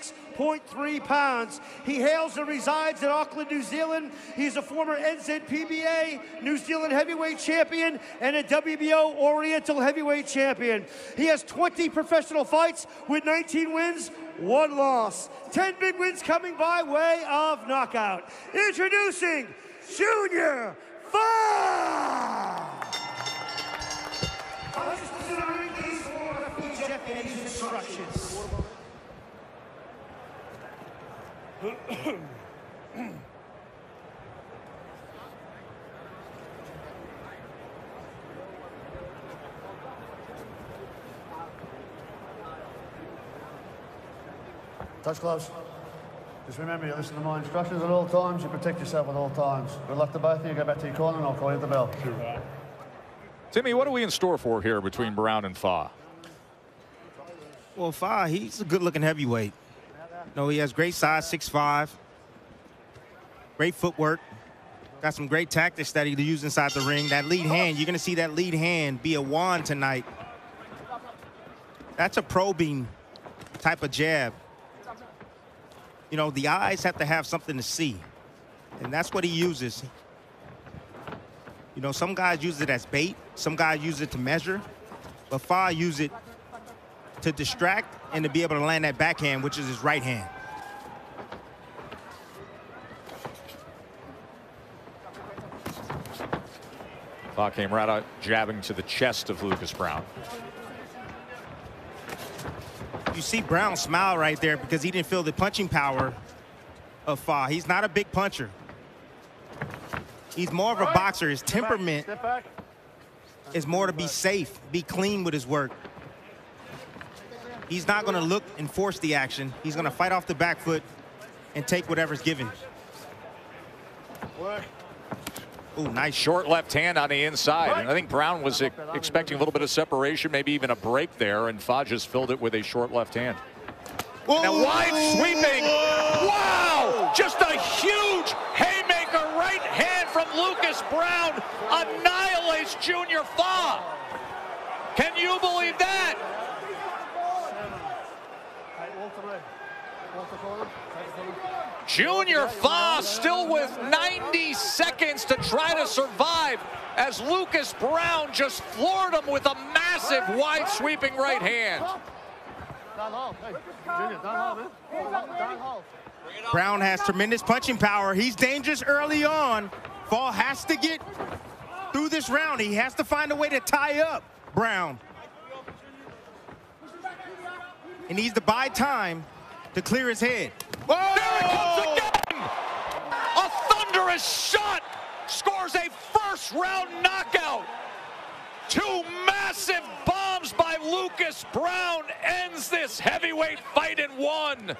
96.3 pounds. He hails and resides in Auckland, New Zealand. He's a former NZPBA New Zealand heavyweight champion and a WBO Oriental heavyweight champion. He has 20 professional fights with 19 wins, one loss. 10 big wins coming by way of knockout. Introducing Junior his instructions. Touch gloves. Just remember, you listen to my instructions at all times, you protect yourself at all times. Good luck to both of you. Go back to your corner and I'll call you at the bell. Timmy, what are we in store for here between Browne and Fa? Well, Fa, he's a good-looking heavyweight. No, he has great size, 6'5", great footwork, got some great tactics that he uses inside the ring. That lead hand, you're going to see that lead hand be a wand tonight. That's a probing type of jab. You know, the eyes have to have something to see, and that's what he uses. You know, some guys use it as bait, some guys use it to measure, but Fa use it to distract and to be able to land that backhand, which is his right hand. Fa came right out jabbing to the chest of Lucas Browne. You see Browne smile right there because he didn't feel the punching power of Fa. He's not a big puncher. He's more of a boxer. His temperament is more to be safe, be clean with his work. He's not going to look and force the action. He's going to fight off the back foot and take whatever's given. Ooh, nice Short left hand on the inside. And I think Browne was e expecting a little bit of separation, maybe even a break there, and Fa just filled it with a short left hand. Now wide sweeping. Wow! Just a huge haymaker right hand from Lucas Browne annihilates Junior Fa. Can you believe that? Junior Fa still with 90 seconds to try to survive as Lucas Browne just floored him with a massive wide sweeping right hand. Browne has tremendous punching power. He's dangerous early on. Fa has to get through this round. He has to find a way to tie up Browne. He needs to buy time to clear his head. There it comes again! A thunderous shot scores a first round knockout. Two massive bombs by Lucas Browne ends this heavyweight fight in one.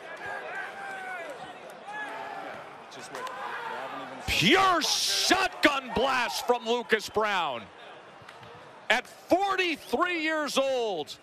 Pure shotgun blast from Lucas Browne. At 43 years old,